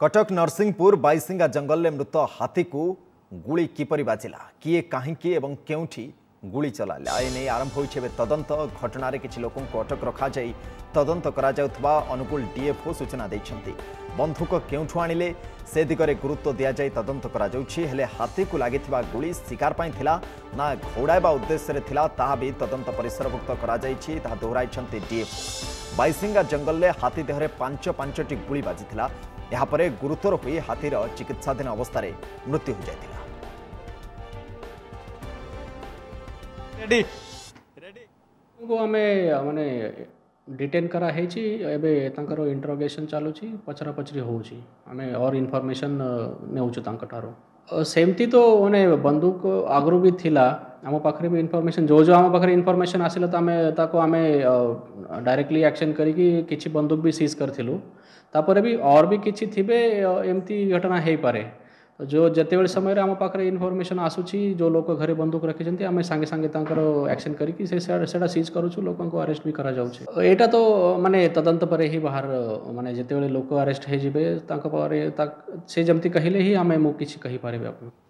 କଟକ ନରସିଂହପୁର ବାଇସିଙ୍ଗା ଜଙ୍ଗଲରେ ମୃତ ହାତୀକୁ ଗୁଳି କିପରି ବାଜିଲା କିଏ କାହିଁକି ଏବଂ କେଉଁଠି ଗୁଳି ଚଲାଇଲା ଏ ନେଇ ଆରମ୍ଭ ହୋଇଛି ଏବେ ତଦନ୍ତ ଘଟଣାରେ କିଛି ଲୋକଙ୍କୁ ଅଟକ ରଖାଯାଇ ତଦନ୍ତ କରାଯାଉଥିବା ଅନୁଗୁଳ ଡିଏଫ୍ଓ ସୂଚନା ଦେଇଛନ୍ତି ବନ୍ଧୁକ କେଉଁଠୁ ଆଣିଲେ ସେ ଦିଗରେ ଗୁରୁତ୍ୱ ଦିଆଯାଇ ତଦନ୍ତ କରାଯାଉଛି ହେଲେ ହାତୀକୁ ଲାଗିଥିବା ଗୁଳି ଶିକାର ପାଇଁ ଥିଲା ନା ଘୋଡ଼ାଇବା ଉଦ୍ଦେଶ୍ୟରେ ଥିଲା ତାହା ବି ତଦନ୍ତ ପରିସରଭୁକ୍ତ କରାଯାଇଛି ତାହା ଦୋହରାଇଛନ୍ତି ଡିଏଫ୍ଓ ବାଇସିଙ୍ଗା ଜଙ୍ଗଲରେ ହାତୀ ଦେହରେ ପାଞ୍ଚ ପାଞ୍ଚଟି ଗୁଳି ବାଜିଥିଲା ଏହାପରେ ଗୁରୁତର ହୋଇ ହାତୀର ଚିକିତ୍ସାଧୀନ ଅବସ୍ଥାରେ ମୃତ୍ୟୁ ହୋଇଯାଇଥିଲା ଆମେ ମାନେ ଡିଟେନ୍ କରାହେଇଛି ଏବେ ତାଙ୍କର ଇଣ୍ଟରୋଗେସନ୍ ଚାଲୁଛି ପଚରାପଚରି ହେଉଛି ଆମେ ଅର୍ ଇନଫର୍ମେସନ୍ ନେଉଛୁ ତାଙ୍କଠାରୁ ସେମିତି ତ ମାନେ ବନ୍ଧୁକ ଆଗରୁ ବି ଥିଲା आम पाखे भी इनफर्मेसन जो जो आम पाखे इनफर्मेसन आसा तो आम आम डायरेक्टली आक्शन करी भी सीज करूँ तापर भी और भी किसी थे एमती घटना हो पाए तो जो जिते बड़े समय आम पाखे इनफर्मेसन आसूँ जो लोग घरे बंदूक रखी आम सांगे सांगे आक्शन करीज कर लोक आरेस्ट भी कराऊटा तो मानने तदंत पर ही बाहर मानते जिते बड़े लोक आरेस्ट हो जाए से जमी कहले ही आम मुझे कहीपरि आपको